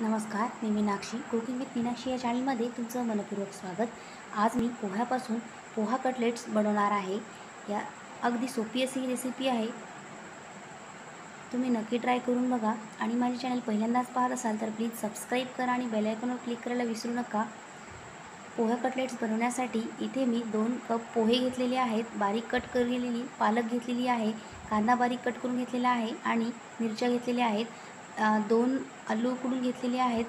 नमस्कार मी Meenakshi. Cooking with Meenakshi या चॅनलमध्ये तुमचं मनपूर्वक स्वागत. आज मी पोह्यापासून पोहा कटलेट्स बनवणार आहे. या अगदी सोपी अशी रेसिपी आहे. तुम्ही नक्की ट्राय करून बघा. आणि माझे चॅनल पहिल्यांदाच पाहत असाल तर प्लीज सबस्क्राईब करा आणि बेलायकॉनवर क्लिक करायला विसरू नका. पोहा कटलेट्स बनवण्यासाठी इथे मी दोन कप पोहे घेतलेले आहेत. बारीक कट केलेली पालक घेतलेली आहे. कांदा बारीक कट करून घेतलेला आहे. आणि मिरच्या घेतलेल्या आहेत. दोन आलू उकडून घेतलेले आहेत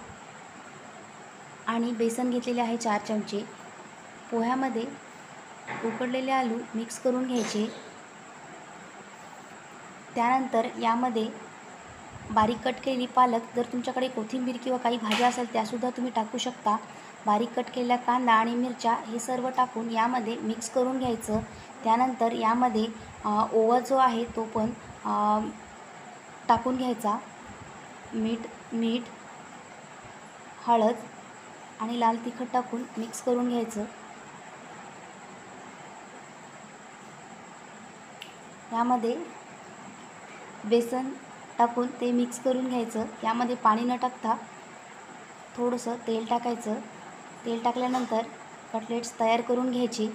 आणि बेसन घेतलेले आहे चार चमचे. पोह्यामध्ये उकडलेले आलू मिक्स करून घ्यायचे. त्यानंतर यामध्ये बारीक कट केलेली पालक जर तुमच्याकडे कोथिंबीर किंवा काही भाज्या असेल त्यासुद्धा तुम्ही टाकू शकता. बारीक कट केलेला कांदा आणि मिरच्या हे सर्व टाकून यामध्ये मिक्स करून घ्यायचं. त्यानंतर यामध्ये ओवा जो आहे तो पण टाकून घ्यायचा. मीठ मीठ हळद आणि लाल तिखट टाकून मिक्स करून घ्यायचं. यामध्ये बेसन टाकून ते मिक्स करून घ्यायचं. यामध्ये पाणी न टाकता थोडंसं तेल टाकायचं. तेल टाकल्यानंतर कटलेट्स तयार करून घ्यायचे.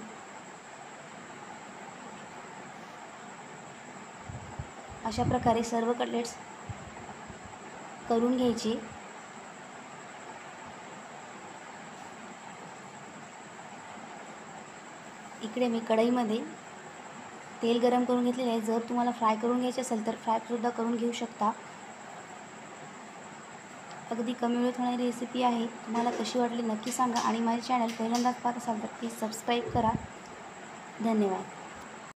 अशा प्रकारे सर्व कटलेट्स करून घ्यायची. इकडे मी कढईमध्ये तेल गरम करून घेतलेले आहे. जर तुम्हाला फ्राय करून घ्यायचे असेल तर फ्रायसुद्धा करून घेऊ शकता. अगदी कमी वेळेत होणारी रेसिपी आहे. तुम्हाला कशी वाटली नक्की सांगा आणि माझे चॅनल पहिल्यांदाच पाहत असाल तर प्लीज सबस्क्राईब करा. धन्यवाद.